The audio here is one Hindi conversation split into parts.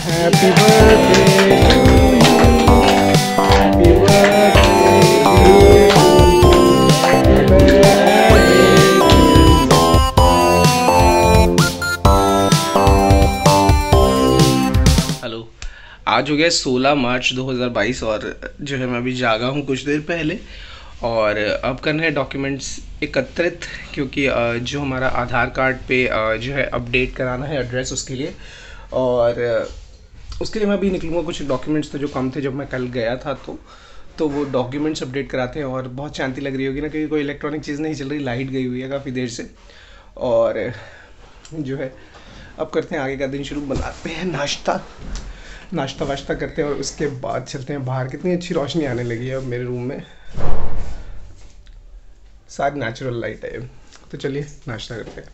Happy birthday हेलो आज हो गया 16 मार्च 2022 और जो है मैं अभी जागा हूँ कुछ देर पहले और अब करना है डॉक्यूमेंट्स एकत्रित क्योंकि जो हमारा आधार कार्ड पे जो है अपडेट कराना है एड्रेस उसके लिए और उसके लिए मैं अभी निकलूँगा, कुछ डॉक्यूमेंट्स तो जो कम थे जब मैं कल गया था तो तो वो डॉक्यूमेंट्स अपडेट कराते हैं और बहुत शांति लग रही होगी ना क्योंकि कोई इलेक्ट्रॉनिक चीज़ नहीं चल रही लाइट गई हुई है काफ़ी देर से। और, जो है, अब करते हैं आगे का दिन शुरू, बनाते हैं नाश्ता। नाश्ता वाश्ता करते हैं और उसके बाद चलते हैं बाहर। कितनी अच्छी रोशनी आने लगी है अब मेरे रूम में। सारी नेचुरल लाइट है तो चलिए, नाश्ता करते हैं।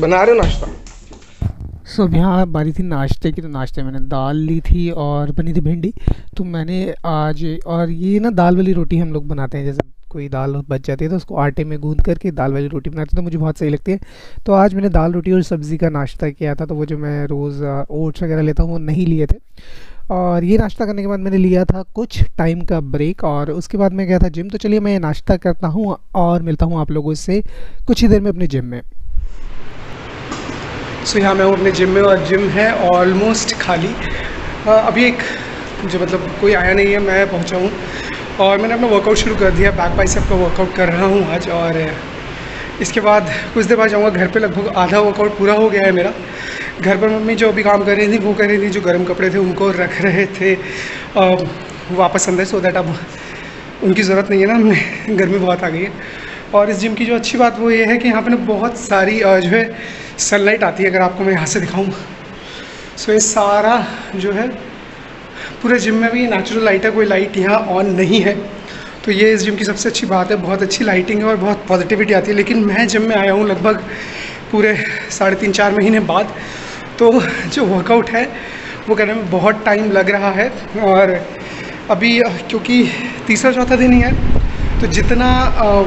बना रहे हो नाश्ता? सो अब यहाँ बारी थी नाश्ते की तो नाश्ते मैंने दाल ली थी और बनी थी भिंडी। तो मैंने आज और ये ना दाल वाली रोटी हम लोग बनाते हैं, जैसे कोई दाल बच जाती है तो उसको आटे में गूंद करके दाल वाली रोटी बनाते हैं तो मुझे बहुत सही लगती है। तो आज मैंने दाल रोटी और सब्ज़ी का नाश्ता किया था तो वो जो मैं रोज़ ओट्स वगैरह लेता हूँ, वो नहीं लिए थे। और ये नाश्ता करने के बाद मैंने लिया था कुछ टाइम का ब्रेक और उसके बाद मैं गया था जिम। तो चलिए मैं नाश्ता करता हूँ और मिलता हूँ आप लोगों से कुछ ही देर में अपने जिम में। सो यहाँ मैं हूँ, अपने जिम में और जिम है ऑलमोस्ट खाली। अभी एक, जो मतलब कोई आया नहीं है, मैं पहुँचा हूँ। और मैंने अपना वर्कआउट शुरू कर दिया बैक बाइसेप का वर्कआउट कर रहा हूँ आज और इसके बाद कुछ देर बाद जाऊँगा घर पे, लगभग आधा वर्कआउट पूरा हो गया है मेरा। घर पर मम्मी जो अभी काम कर रही थी, वो कर रही थी, जो गर्म कपड़े थे, उनको रख रहे थे। वापस अंदर सो दैट अब उनकी ज़रूरत नहीं है ना गर्मी बहुत आ गई है। और इस जिम की जो अच्छी बात वो ये है कि यहाँ पर ना बहुत सारी जो है सनलाइट आती है, अगर आपको मैं यहाँ से दिखाऊँ। सो ये सारा जो है, पूरे जिम में भी नेचुरल लाइट है, कोई लाइट यहाँ ऑन नहीं है। तो ये इस जिम की सबसे अच्छी बात है, बहुत अच्छी लाइटिंग है और बहुत पॉजिटिविटी आती है। लेकिन मैं जिम में आया हूँ लगभग पूरे साढ़े तीन चार महीने बाद। तो जो वर्कआउट है, वो करने में बहुत टाइम लग रहा है और अभी, क्योंकि तीसरा चौथा दिन ही है तो जितना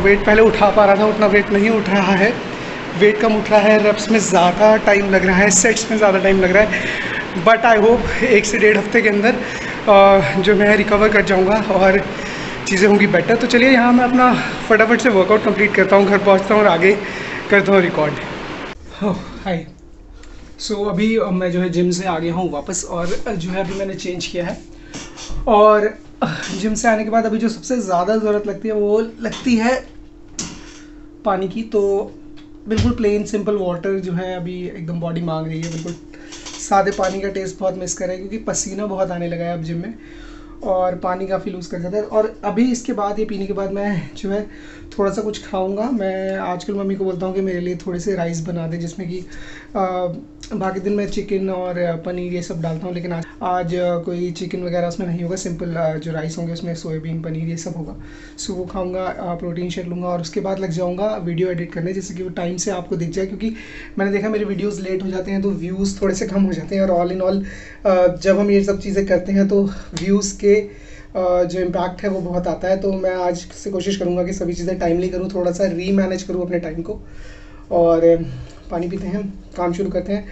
वेट पहले उठा पा रहा था, उतना वेट नहीं उठ रहा है। वेट कम उठ रहा है रप्स में ज़्यादा टाइम लग रहा है सेट्स में ज़्यादा टाइम लग रहा है. बट आई होप एक से डेढ़ हफ़्ते के अंदर जो मैं रिकवर कर जाऊँगा और चीज़ें होंगी बेटर तो चलिए यहाँ मैं अपना फटाफट से वर्कआउट कंप्लीट करता हूँ, घर पहुँचता हूँ और आगे करता हूँ रिकॉर्ड हाय सो अभी मैं जो है जिम से आ गया हूँ वापस और जो है अभी मैंने चेंज किया है. और जिम से आने के बाद अभी जो सबसे ज़्यादा ज़रूरत लगती है, वो लगती है पानी की. तो बिल्कुल प्लेन सिंपल वाटर जो है अभी एकदम बॉडी मांग रही है, बिल्कुल सादे पानी का टेस्ट बहुत मिस कर रहा है, क्योंकि पसीना बहुत आने लगा है अब जिम में और पानी काफ़ी लूज़ कर जाता है। और अभी इसके बाद, ये पीने के बाद मैं जो है थोड़ा सा कुछ खाऊँगा। मैं आजकल मम्मी को बोलता हूँ कि मेरे लिए थोड़े से राइस बना दे, जिसमें कि बाकी दिन मैं चिकन और पनीर ये सब डालता हूँ, लेकिन आज आज कोई चिकन वगैरह उसमें नहीं होगा सिंपल जो राइस होंगे उसमें सोयाबीन पनीर ये सब होगा। सो वो खाऊँगा प्रोटीन शेक लूँगा और उसके बाद लग जाऊँगा वीडियो एडिट करने जैसे कि वो टाइम से आपको दिख जाए, क्योंकि मैंने देखा मेरे वीडियोज़ लेट हो जाते हैं तो व्यूज़ थोड़े से कम हो जाते हैं, और ऑल इन ऑल जब हम ये सब चीज़ें करते हैं तो व्यूज़ के जो इम्पैक्ट है, वो बहुत आता है। तो मैं आज से कोशिश करूँगा कि सभी चीज़ें टाइमली करूँ, थोड़ा सा री मैनेज करूँ अपने टाइम को। और पानी पीते हैं, काम शुरू करते हैं।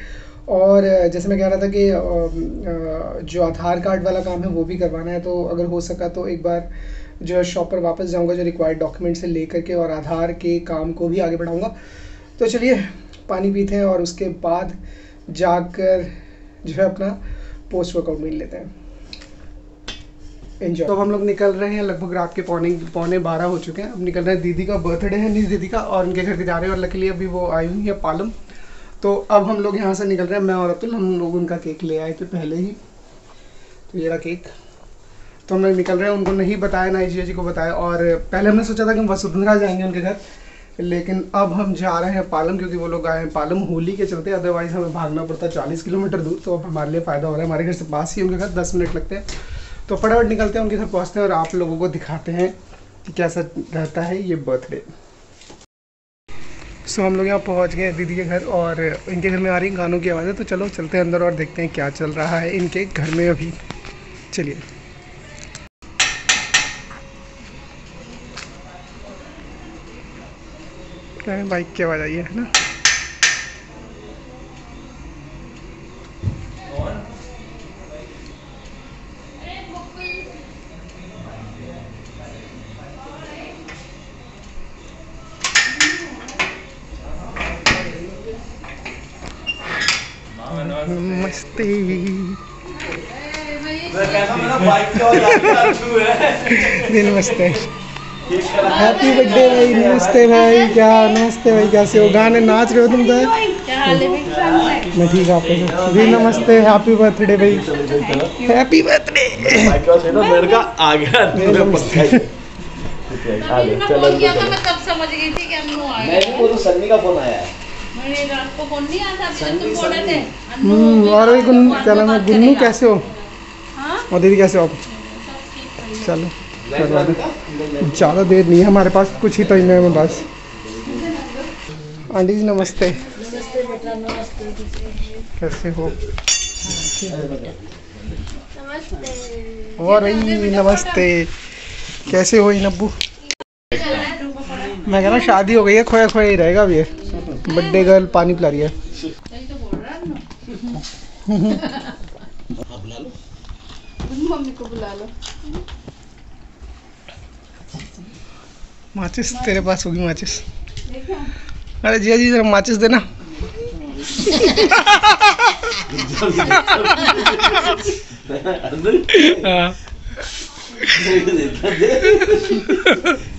और जैसे मैं कह रहा था कि जो आधार कार्ड वाला काम है वो भी करवाना है तो अगर हो सका तो एक बार जो है शॉप पर वापस जाऊँगा, जो रिक्वायर्ड डॉक्यूमेंट्स है ले करके और आधार के काम को भी आगे बढ़ाऊँगा। तो चलिए, पानी पीते हैं और उसके बाद जाकर जो है अपना पोस्ट वर्कआउट मिल लेते हैं। एंजॉय तो अब हम लोग निकल रहे हैं, लगभग रात के पौने पौने बारह हो चुके हैं। अब निकल रहे हैं दीदी का बर्थडे है नीस दीदी का, और उनके घर के जा रहे हैं, और लकीली अभी वो आई हुई है पालम। तो अब हम लोग यहाँ से निकल रहे हैं, मैं और अतुल, हम लोग उनका केक ले आए थे पहले ही। तो ये रहा केक तो हम लोग निकल रहे हैं, उनको नहीं बताया, ना जी को बताया, और पहले हमने सोचा था कि हम वसुंधरा जाएँगे उनके घर, लेकिन अब हम जा रहे हैं पालम, क्योंकि वो लोग आए हैं पालम होली के चलते अदरवाइज़ हमें भागना पड़ता है चालीस किलोमीटर दूर तो अब हमारे लिए फ़ायदा हो रहा है, हमारे घर से पास ही उनके घर, दस मिनट लगते हैं। तो फटाफट निकलते हैं, उनके घर पहुँचते हैं और आप लोगों को दिखाते हैं कि कैसा रहता है ये बर्थडे। सो हम लोग यहाँ पहुँच गए दीदी के घर और इनके घर में आ रही गानों की आवाज़ है तो चलो चलते हैं अंदर और देखते हैं क्या चल रहा है इनके घर में अभी। चलिए। बाइक की आवाज़ आई है ना? नमस्ते जी नमस्ते हैप्पी बर्थडे भाई नमस्ते भाई क्या नमस्ते भाई कैसे हो? गाने नाच रहे हो तुम तो मैं ठीक आप जी नमस्ते हैप्पी बर्थडे भाई हैप्पी बर्थडे लड़का आ गया ही। चलो फ़ोन किया था चलो मैं तब समझ गई थी कि अनु मैं भी वो तो सन्नी का फ़ोन आया है। और भाई गुन क्या नाम है? गुन्नू कैसे हो? हाँ? और दीदी कैसे हो आप? चलो ज़्यादा देर नहीं है हमारे पास कुछ ही टाइम है बस। आंटी जी नमस्ते। कैसे हो? और भाई नमस्ते। कैसे हो नब्बू? मैं कह रहा शादी हो गई है खोया खोया ही रहेगा अभी ये। बर्थडे गर्ल पानी पिला रही है। तो बोल रहा है अनु मम्मी को बुला लो माचिस तेरे पास होगी माचिस। अरे जिया जी जरा माचिस देना। हाँ।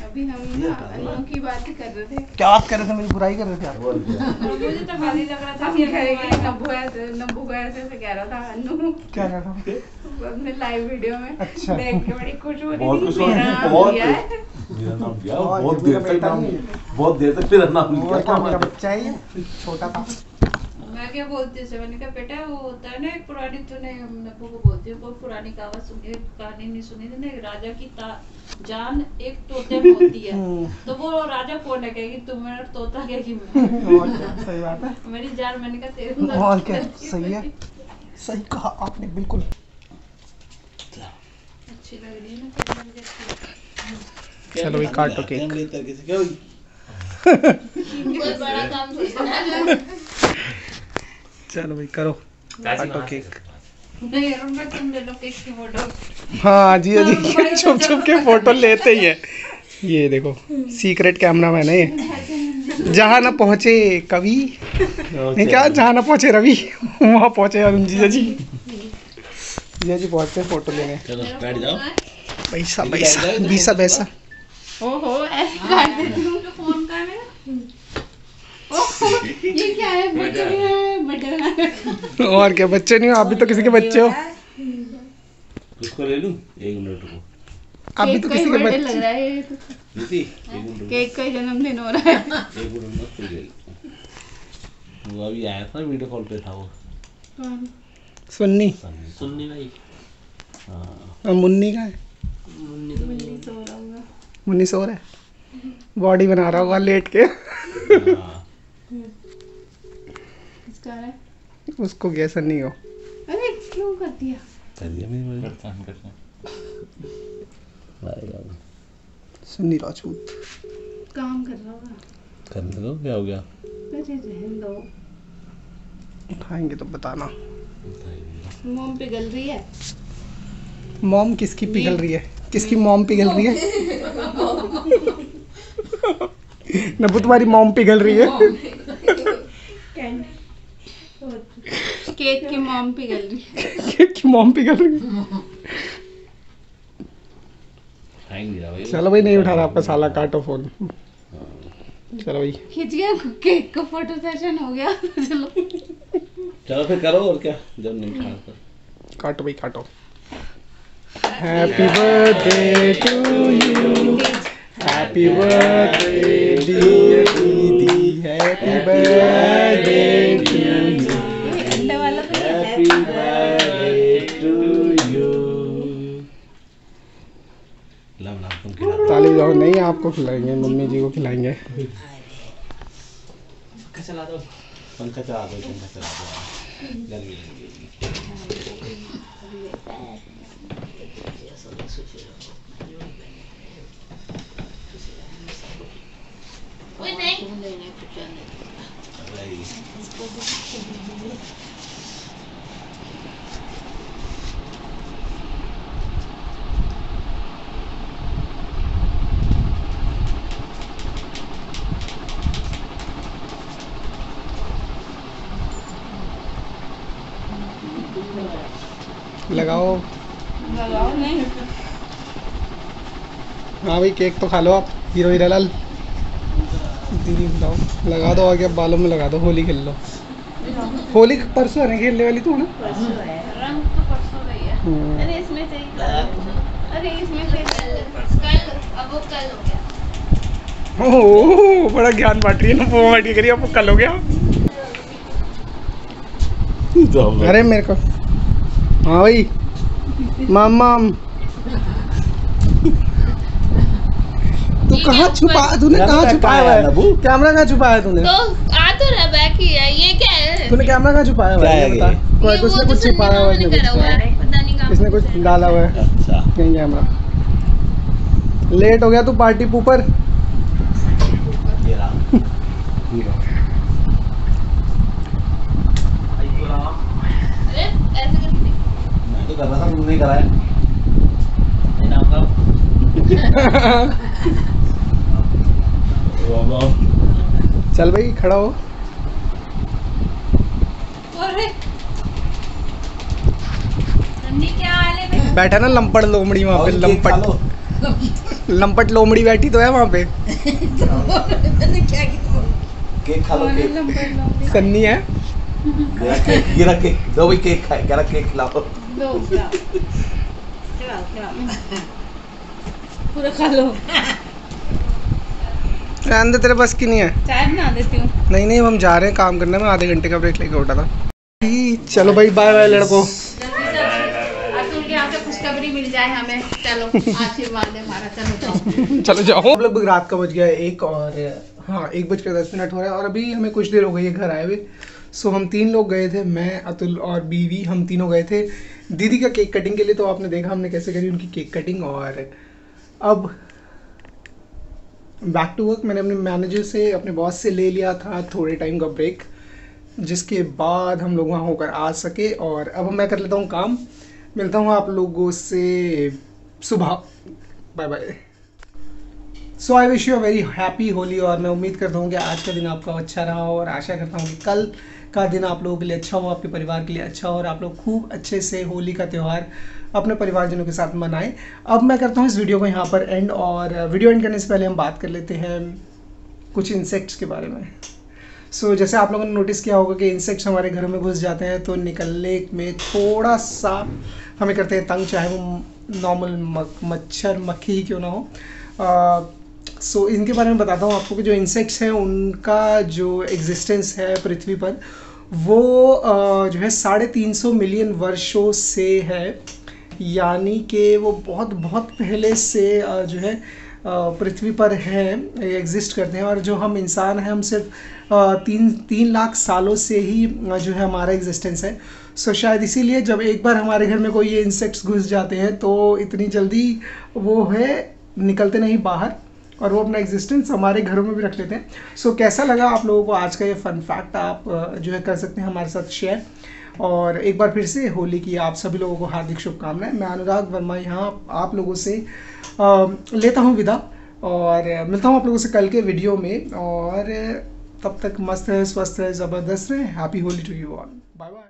अभी हम ना अनु की बात ही कर रहे थे। क्या बात कर रहे थे मेरी बुराई कर रहे थे आप? मुझे तो खाली लग रहा था नब्बू ऐसे नब्बू ऐसे ऐसे कह रहा था अनु। क्या कर रहा था? अपने लाइव वीडियो में अच्छा। देख के बड़ी खुश हो रही बहुत थी मेरा बहुत। मेरा नाम दिया बहुत देर तक नाम बहुत देर तक मेरा नाम था मेरा बच्चा है? छोटा था। मैं क्या बोलती हूँ मैंने कहा बेटा वो होता है ना एक पुरानी तूने नब्बू को बोलती हूँ बहुत पुरानी कहावत सुनी कहानी नहीं सुनी थी ना राजा की ता जान एक तोते में होती है। हम्म। तो वो राजा कौन है कहेगी तुम मेरा तोता कहेगी सही बात है। मेरी जान मैंने कहा तेरे और क्या सही है। सही कहा आपने बिल्कुल। अच्छी लग रही है ना अच्छी चलो भाई काटो केक क्या? हुई? कोई बड़ा काम थोड़ी चलो भाई करो। काटो केक नहीं तुम ले लो केक की फ़ोटो हाँ जी जी छुप छुप के फ़ोटो लेते ही है। ये देखो सीक्रेट कैमरा मैन है ये। जहाँ ना पहुँचे कवि। नहीं क्या? जहाँ ना पहुँचे रवि। वहाँ पहुँचे अरुण जीजा जी। जीजा जी पहुँचते फ़ोटो लेने। चलो बैठ जाओ। पैसा पैसा बीसा पैसा ओहो ऐसे काट देती हूँ। फ़ोन का है? मेरा ओहो ये क्या है है। और क्या बच्चे नहीं हो? आप भी तो किसी के बच्चे हो। उसको ले लूँ? एक मिनट रुको। आप भी तो किसी के बच्चे लग रहा है ये तो। केक का जन्मदिन हो रहा है। एक मिनट मत ले वो अभी आया था वीडियो कॉल पे था वो। कौन? सुन्नी। सन्नी भाई। हाँ। और मुन्नी का है? मुन्नी सो रहा होगा मुन्नी सो रहा है। बॉडी बना रहा होगा लेट के। हाँ है। उसको क्या नहीं हो। अरे क्यों कर दिया? कर दिया मेरी करता आएगा सुन्नी राजपूत काम कर रहा होगा। करने दो क्या हो गया? अरे रहने दो। उठाएँगे तो बताना। मोम पिघल रही है। मॉम किसकी पिघल रही है? किसकी मॉम पिघल रही है? नब्बू तुम्हारी मॉम पिघल रही है केक की मोम पिघल रही है। कि मॉम पिघल रही है। भाई। चलो भाई नहीं उठा रहा आपका साला काटो फ़ोन चलो भाई। खिंच गया केक का फ़ोटो सेशन हो गया। चलो। चलो फिर करो और क्या जब नहीं खा कर काटो भाई काटो। Happy birthday to you happy birthday dear दीदी। हैप्पी बर्थडे टू ताली जाओ नहीं आपको खिलाएँगे मम्मी जी को खिलाएँगे। पंखा चला दो। पंखा चला दो पंखा चला दो। गर्मी लगेगी नहीं। लगाओ। लगाओ नहीं हाँ भाई केक तो खा लो आप। हीरो हीरा लाल दीदी बताओ। लगा दो आगे बालों में लगा दो। होली खेल लो। होली परसों है खेलने वाली तो है ना? रंग तो परसों गई है। हम्म। अरे इसमें से ही कलर अरे इसमें से कल कल अब वो कल हो गया ओह बड़ा ज्ञान बांट रही है ना वो बांट के करिए अब कल हो गया। अरे मेरे को हाँ भाई मामा तू कहाँ छुपा तूने कहाँ छुपाया हुआ है? कैमरा कहाँ छुपाया है तूने? तो आ तो रहा बैक ही। है ये क्या है? तूने कैमरा कहाँ छुपाया हुआ है है बता। कोई कुछ तो कुछ छुपाया हुआ है ने इसने कुछ। पता नहीं इसने कुछ डाला हुआ है। अच्छा। कहीं कैमरा लेट हो गया तू पार्टी ऊपर ये रहा हीरो अरे ऐसे करके मैं तो कर रहा था तुमने कराया। चल भाई खड़ा हो? बैठा ना लंपट लोमड़ी वहाँ पे केक। लंपट। लंपट लोमड़ी बैठी तो है वहाँ पे। मैंने क्या किया? केक खा लो केक। सन्नी है? केक ये केक दो भाई केक खाए कह रहा केक खिलाओ। खिलाओ पूरा खा लो रहने तेरे बस की नहीं है। चाय बना देती हूँ नहीं नहीं हम जा रहे हैं काम करने में आधे घंटे का ब्रेक लेके उठा था। चलो भाई बाय बाय लड़को। चलो आशीर्वाद हमारा। चलो जाओ। हम लोग रात का बज गया है एक और हाँ एक बज कर दस मिनट हो रहा है और अभी हमें कुछ देर हो गई है घर आए हुए। सो हम तीन लोग गए थे, मैं, अतुल और बीवी, हम तीनों गए थे। दीदी का केक कटिंग के लिए तो आपने देखा, हमने कैसे करी उनकी केक कटिंग और अब बैक टू वर्क मैंने अपने मैनेजर से, अपने बॉस से ले लिया था थोड़े टाइम का ब्रेक जिसके बाद हम लोग वहाँ होकर आ सके और अब मैं कर लेता हूँ काम। मिलता हूँ आप लोगों से सुबह। Bye bye so I wish you a very happy Holi और मैं उम्मीद करता हूँ कि आज का दिन आपका अच्छा रहा हो और आशा करता हूँ कि कल का दिन आप लोगों के लिए अच्छा हो आपके परिवार के लिए अच्छा हो और आप लोग खूब अच्छे से होली का त्यौहार अपने परिवारजनों के साथ मनाएँ। अब मैं करता हूँ इस वीडियो को यहाँ पर एंड और वीडियो एंड करने से पहले हम बात कर लेते हैं कुछ इंसेक्ट्स के बारे में। सो so, जैसे आप लोगों ने नोटिस किया होगा कि इंसेक्ट्स हमारे घरों में घुस जाते हैं तो निकलने में थोड़ा सा हमें करते हैं तंग चाहे वो नॉर्मल मच्छर मक्खी ही क्यों ना हो। सो so, इनके बारे में बताता हूँ आपको कि जो इंसेक्ट्स हैं उनका जो एग्जिस्टेंस है पृथ्वी पर वो जो है साढ़े तीन सौ मिलियन वर्षों से है। यानी कि वो बहुत बहुत पहले से जो है पृथ्वी पर हैं एग्जिस्ट करते हैं। और जो हम इंसान हैं हम सिर्फ़ तीन तीन लाख सालों से ही जो है हमारा एग्जिस्टेंस है। सो शायद इसीलिए जब एक बार हमारे घर में कोई ये इंसेक्ट्स घुस जाते हैं तो इतनी जल्दी वो है निकलते नहीं बाहर। और वो अपना एग्जिस्टेंस हमारे घरों में भी रख लेते हैं। सो so, कैसा लगा आप लोगों को आज का ये फन फैक्ट आप जो है कर सकते हैं हमारे साथ शेयर और एक बार फिर से होली की आप सभी लोगों को हार्दिक शुभकामनाएँ। मैं अनुराग वर्मा यहाँ आप लोगों से लेता हूँ विदा। और मिलता हूँ आप लोगों से कल के वीडियो में। और तब तक मस्त है स्वस्थ है ज़बरदस्त रहे happy Holi to you all bye bye